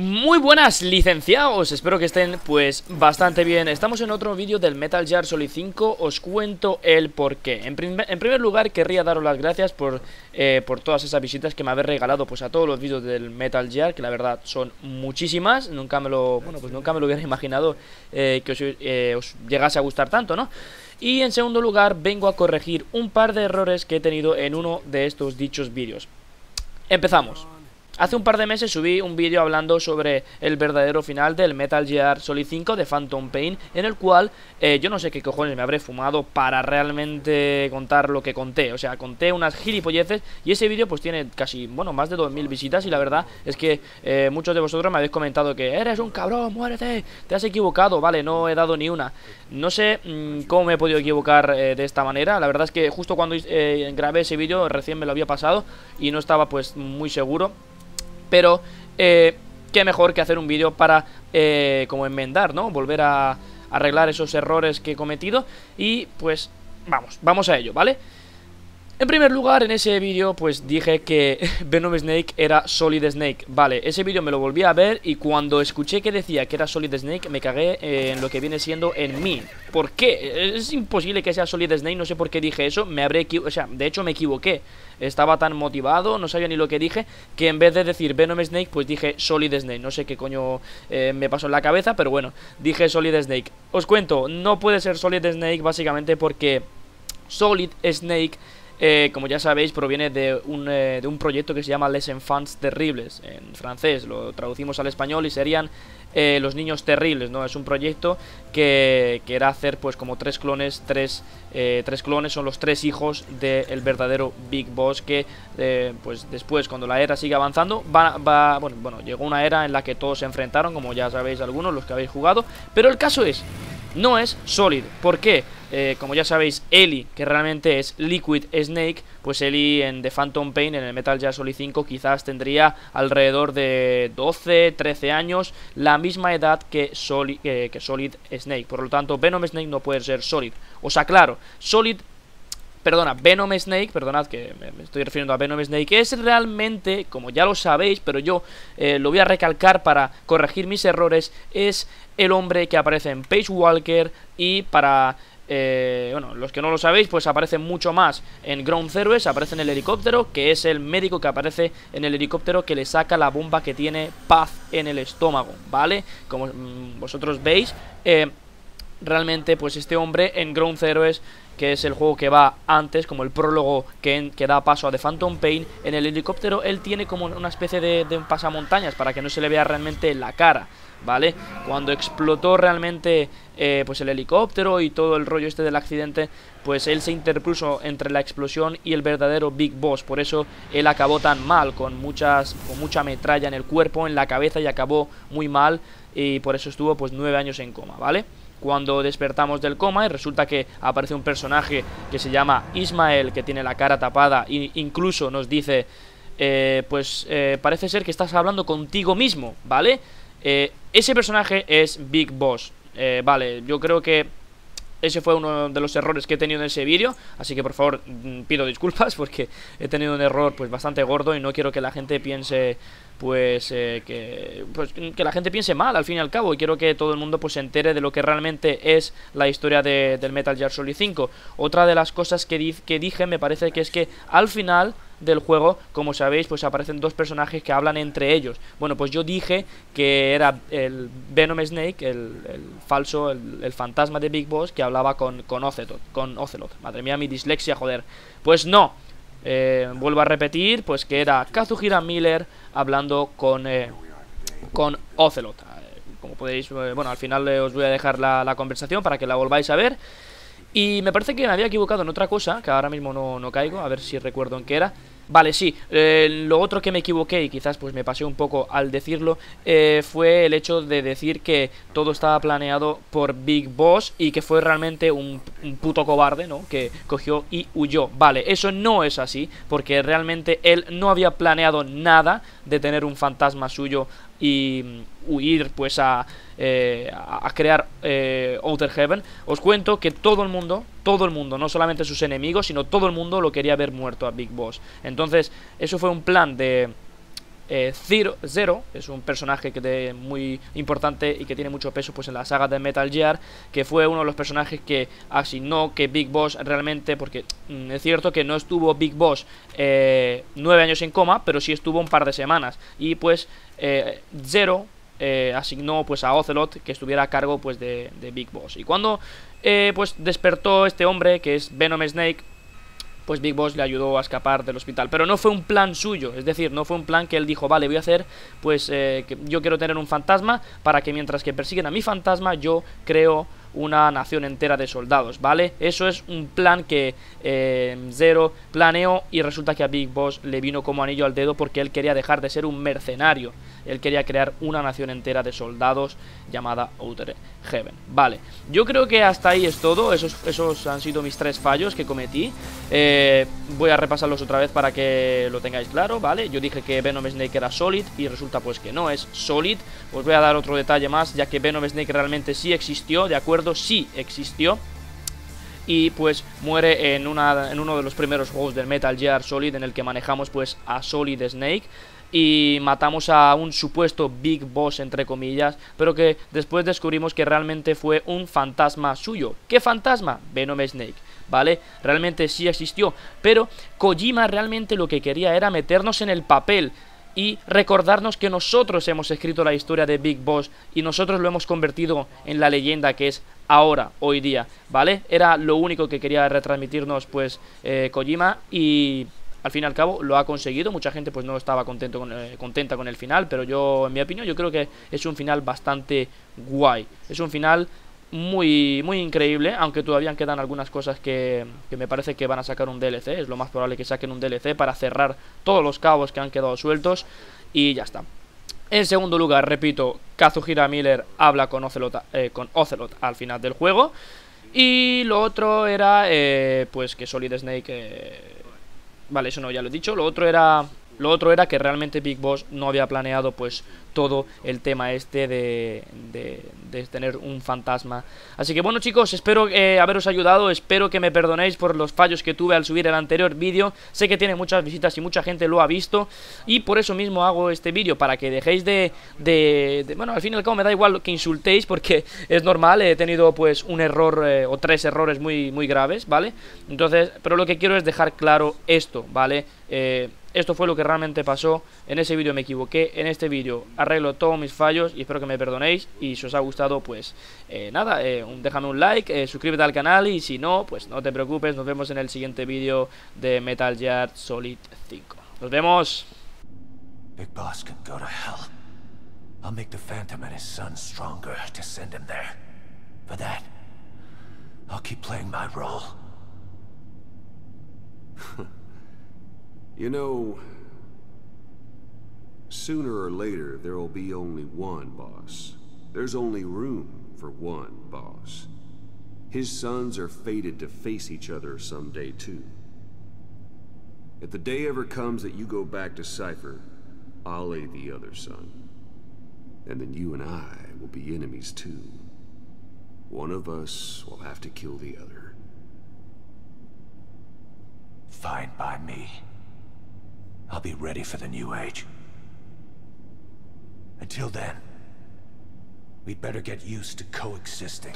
Muy buenas licenciados, espero que estén pues bastante bien. Estamos en otro vídeo del Metal Gear Solid 5, os cuento el porqué. En, en primer lugar querría daros las gracias por, eh, por todas esas visitas que me habéis regalado pues a todos los vídeos del Metal Gear Que la verdad son muchísimas, nunca me lo, bueno, pues nunca me lo hubiera imaginado eh, que os, eh, os llegase a gustar tanto, ¿no? Y en segundo lugar vengo a corregir un par de errores que he tenido en uno de estos dichos vídeos. Empezamos Hace un par de meses subí un vídeo hablando sobre el verdadero final del Metal Gear Solid 5 de Phantom Pain, en el cual eh, yo no sé qué cojones me habré fumado para realmente contar lo que conté. O sea, conté unas gilipolleces y ese vídeo pues tiene casi, bueno, más de 2.000 visitas y la verdad es que eh, muchos de vosotros me habéis comentado que eres un cabrón, muérete, te has equivocado, vale, no he dado ni una. No sé mmm, cómo me he podido equivocar eh, de esta manera, la verdad es que justo cuando grabé ese vídeo recién me lo había pasado y no estaba pues muy seguro pero eh, qué mejor que hacer un vídeo para eh, como enmendar, ¿no? Volver a arreglar esos errores que he cometido y pues vamos, vamos a ello, ¿vale? En primer lugar, en ese vídeo, pues dije que Venom Snake era Solid Snake. Vale, ese vídeo me lo volví a ver y cuando escuché que decía que era Solid Snake Me cagué en lo que viene siendo en mí. ¿Por qué? Es imposible que sea Solid Snake, no sé por qué dije eso. Me habré o sea, de hecho me equivoqué. Estaba tan motivado, no sabía ni lo que dije Que en vez de decir Venom Snake, pues dije Solid Snake. No sé qué coño eh, me pasó en la cabeza, pero bueno Dije Solid Snake. Os cuento, no puede ser Solid Snake básicamente porque Solid Snake eh, como ya sabéis, proviene de un, eh, de un, proyecto que se llama Les Enfants Terribles, en francés, lo traducimos al español y serían eh, Los Niños Terribles, ¿no? Es un proyecto que, que era hacer pues como tres clones, tres, tres clones, son los tres hijos del verdadero Big Boss que pues después cuando la era sigue avanzando, va, va, bueno, bueno, llegó una era en la que todos se enfrentaron, como ya sabéis algunos, los que habéis jugado, pero el caso es no es Solid. ¿Por qué? Eh, como ya sabéis, Ellie, que realmente es Liquid Snake, pues Ellie en The Phantom Pain, en el Metal Gear Solid 5, quizás tendría alrededor de 12, 13 años, la misma edad que Solid, que Snake. Por lo tanto, Venom Snake no puede ser Solid. O sea, claro, Solid Perdona, Venom Snake, perdonad que me estoy refiriendo a Venom Snake, es realmente, como ya lo sabéis, pero yo eh, lo voy a recalcar para corregir mis errores, es el hombre que aparece en Page Walker y para... Eh, bueno, los que no lo sabéis, pues aparece mucho más en Ground Zeroes, aparece en el helicóptero, que es el médico que aparece en el helicóptero que le saca la bomba que tiene Paz en el estómago, ¿vale? Como mmm, vosotros veis, eh, realmente pues este hombre en Ground Zeroes que es el juego que va antes, como el prólogo que, que, da paso a The Phantom Pain, en el helicóptero él tiene como una especie de, de pasamontañas para que no se le vea realmente la cara. ¿Vale? Cuando explotó realmente eh, pues el helicóptero y todo el rollo este del accidente, pues él se interpuso entre la explosión y el verdadero Big Boss. Por eso él acabó tan mal, con, muchas, con mucha metralla en el cuerpo, en la cabeza y acabó muy mal. Y por eso estuvo pues nueve años en coma, ¿vale? Cuando despertamos del coma y resulta que aparece un personaje que se llama Ismael, que tiene la cara tapada e incluso nos dice, eh, pues eh, parece ser que estás hablando contigo mismo, ¿vale? Eh, ese personaje es Big Boss, eh, vale, yo creo que ese fue uno de los errores que he tenido en ese vídeo Así que por favor mm, pido disculpas porque he tenido un error pues bastante gordo Y no quiero que la gente piense pues, eh, que, pues que la gente piense mal al fin y al cabo y quiero que todo el mundo pues se entere de lo que realmente es la historia de, del Metal Gear Solid 5 otra de las cosas que, di que dije me parece que es que al final del juego, como sabéis, pues aparecen dos personajes que hablan entre ellos. Bueno, pues yo dije que era el Venom Snake, el, falso, el, fantasma de Big Boss, que hablaba con, con Ocelot. Madre mía, mi dislexia, joder. Pues no, eh, vuelvo a repetir, pues que era Kazuhira Miller hablando con, eh, con Ocelot. Como podéis, eh, bueno, al final os voy a dejar la, conversación para que la volváis a ver. Y me parece que me había equivocado en otra cosa, que ahora mismo no, no caigo, a ver si recuerdo en qué era. Vale, sí, eh, lo otro que me equivoqué y quizás pues me pasé un poco al decirlo eh, fue el hecho de decir que todo estaba planeado por Big Boss y que fue realmente un, un, puto cobarde, ¿no? Que cogió y huyó. Vale, eso no es así porque realmente él no había planeado nada de tener un fantasma suyo y mm, huir pues a, eh, a crear eh, Outer Heaven. Os cuento que todo el mundo todo el mundo, no solamente sus enemigos sino todo el mundo lo quería ver muerto a Big Boss. Entonces eso fue un plan de eh, Zero, es un personaje que de, muy importante y que tiene mucho peso pues en la saga de Metal Gear, que fue uno de los personajes que asignó que Big Boss realmente, porque mm, es cierto que no estuvo Big Boss eh, nueve años en coma, pero sí estuvo un par de semanas, y pues eh, Zero eh, asignó pues a Ocelot que estuviera a cargo pues de, Big Boss. Y cuando eh, pues despertó este hombre que es Venom Snake, pues Big Boss le ayudó a escapar del hospital. Pero no fue un plan suyo, es decir, no fue un plan que él dijo, vale, voy a hacer, pues eh, yo quiero tener un fantasma para que mientras que persiguen a mi fantasma, yo creo una nación entera de soldados, ¿vale? Eso es un plan que eh, Zero planeó y resulta que a Big Boss le vino como anillo al dedo porque él quería dejar de ser un mercenario. Él quería crear una nación entera de soldados llamada Outer Heaven. Vale, yo creo que hasta ahí es todo. Esos, esos han sido mis tres fallos que cometí. Eh, voy a repasarlos otra vez para que lo tengáis claro, ¿vale? Yo dije que Venom Snake era Solid y resulta pues que no es Solid. Os voy a dar otro detalle más, ya que Venom Snake realmente sí existió, ¿de acuerdo? Sí existió y pues muere en, una, en uno de los primeros juegos del Metal Gear Solid en el que manejamos pues a Solid Snake y matamos a un supuesto Big Boss entre comillas, pero que después descubrimos que realmente fue un fantasma suyo. ¿Qué fantasma? Venom Snake, ¿vale? Realmente sí existió, pero Kojima realmente lo que quería era meternos en el papel y recordarnos que nosotros hemos escrito la historia de Big Boss y nosotros lo hemos convertido en la leyenda que es ahora, hoy día, ¿vale? Era lo único que quería retransmitirnos pues eh, Kojima y al fin y al cabo lo ha conseguido. Mucha gente pues no estaba contento con, eh, contenta con el final, pero yo, en mi opinión, yo creo que es un final bastante guay. Es un final muy, muy increíble, aunque todavía quedan algunas cosas que, que, me parece que van a sacar un DLC. Es lo más probable que saquen un DLC para cerrar todos los cabos que han quedado sueltos y ya está. En segundo lugar, repito, Kazuhira Miller habla con Ocelot, eh, con al final del juego. Y lo otro era, eh, pues que Solid Snake... Eh, vale, eso no, ya lo he dicho. Lo otro era... Lo otro era que realmente Big Boss no había planeado pues todo el tema este de, de, tener un fantasma. Así que bueno chicos, espero eh, haberos ayudado, espero que me perdonéis por los fallos que tuve al subir el anterior vídeo. Sé que tiene muchas visitas y mucha gente lo ha visto y por eso mismo hago este vídeo, para que dejéis de, de, Bueno, al fin y al cabo me da igual que insultéis porque es normal, he tenido pues un error eh, o tres errores muy, muy graves, ¿vale? Entonces, pero lo que quiero es dejar claro esto, ¿vale? Eh, esto fue lo que realmente pasó. En ese vídeo me equivoqué. En este vídeo arreglo todos mis fallos y espero que me perdonéis. Y si os ha gustado, pues eh, nada, eh, déjame un like, eh, suscríbete al canal y si no, pues no te preocupes. Nos vemos en el siguiente vídeo de Metal Gear Solid 5. Nos vemos. Big Boss can go to hell. I'll make the Phantom and his son stronger to send him there. For that, I'll keep playing my role. You know, sooner or later there will be only one boss. There's only room for one boss. His sons are fated to face each other someday too. If the day ever comes that you go back to Cypher, I'll aid the other son. And then you and I will be enemies too. One of us will have to kill the other. Fine by me. I'll be ready for the new age. Until then, we'd better get used to coexisting.